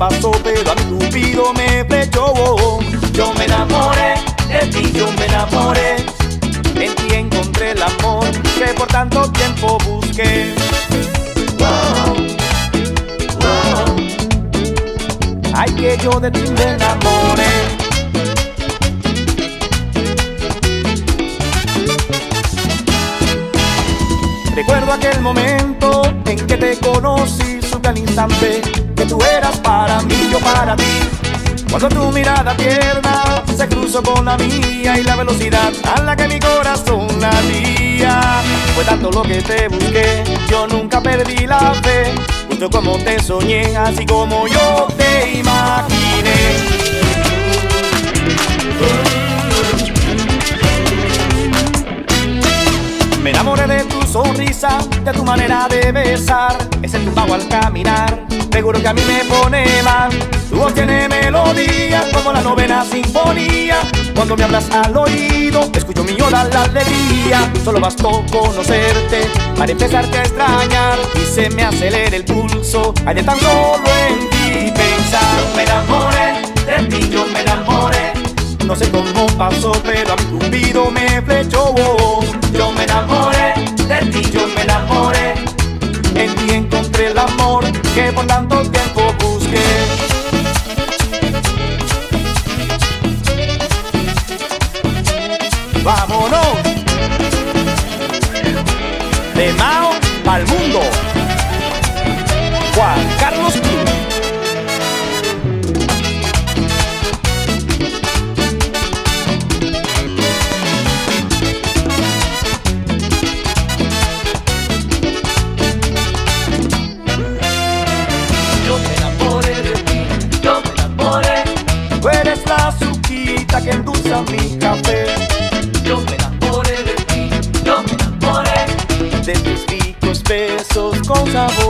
pasó, pero a mi cupido me flechó. Yo me enamoré de ti, yo me enamoré. En ti encontré el amor que por tanto tiempo busqué. Wow, wow. Ay, que yo de ti me enamoré. Recuerdo aquel momento en que te conocí, su gran instante que tú eras para mí, yo para ti. Cuando tu mirada tierna se cruzó con la mía y la velocidad a la que mi corazón latía. Fue tanto lo que te busqué, yo nunca perdí la fe. Justo como te soñé, así como yo te imaginé. Me enamoré de tu sonrisa, de tu manera de besar, ese tumbao al caminar, seguro que a mí me pone mal. Tu voz tiene melodía como la novena sinfonía. Cuando me hablas al oído, escucho mi hora la alegría. Solo bastó conocerte para empezarte a extrañar y se me acelera el pulso. Hay de tan solo en ti pensar. Me enamoré de ti, yo me. No sé cómo pasó, pero a mi cupido me flechó. Yo me enamoré de ti, yo me enamoré. En ti encontré el amor que por tanto tiempo busqué. ¡Vámonos! Sabor